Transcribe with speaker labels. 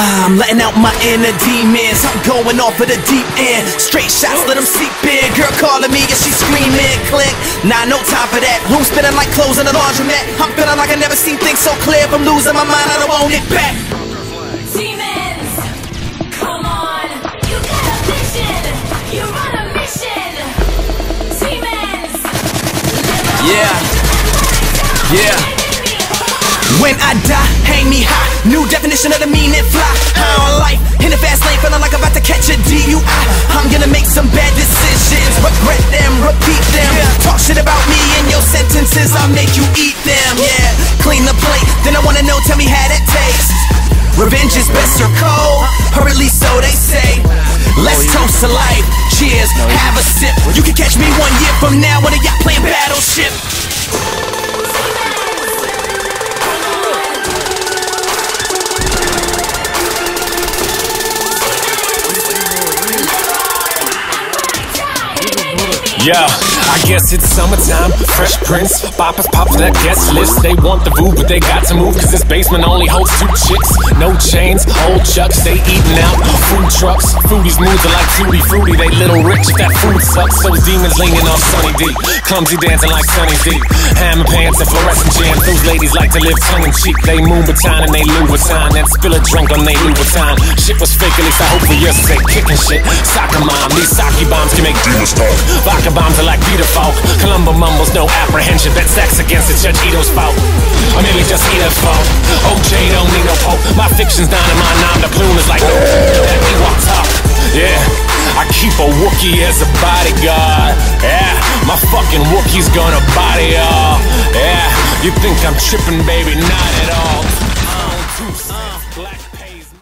Speaker 1: I'm letting out my inner demons. I'm going off of the deep end. Straight shots, let them seep in. Girl calling me and she screaming. Click. Nah, no time for that. Room spinning like clothes in a laundromat. I'm feeling like I never seen things so clear. If I'm losing my mind, I don't want it back.
Speaker 2: Demons! Come on! You got a mission! You're on a mission! Demons!
Speaker 1: Yeah. Yeah. When I die, hang me high. New definition of the meaning fly. High on life. In the fast lane, feeling like I'm about to catch a DUI. I'm gonna make some bad decisions. Regret them, repeat them. Talk shit about me in your sentences. I'll make you eat them. Yeah. Clean the plate. Then I wanna know, tell me how that tastes. Revenge is best or cold, or at least so they say. Let's toast to life. Cheers, have a sip. You can catch me one year from now when a yacht playing Battleship.
Speaker 3: Yo, I guess it's summertime. Fresh Prince, boppers pop that guest list. They want the food, but they got to move, cause this basement only holds two chicks. No chains, old chucks, they eating out. Trucks, foodies moods are like Tutti Frutti. They little rich if that food sucks. Those demons leaning on Sunny D. Clumsy dancing like Sunny D. Hammer pants and fluorescent jams. Those ladies like to live tongue in cheek. They moon baton and they Louboutin. Then spill a drink on they Louboutin. Shit was fake, at least I hope for your sake. Kicking shit. Soccer mom, these sake bombs can make demons talk. Vodka bombs are like Peter Falk. Columbo mumbles, no apprehension. Bet sex against it, Judge Ito's fault. Or maybe just Ito's fault. OJ don't need no pope. My fiction's down in my nom de plume is like no Wookie as a bodyguard. Yeah, my fucking Wookie's gonna body all. Yeah, you think I'm tripping, baby? Not at all. I'm too black pays.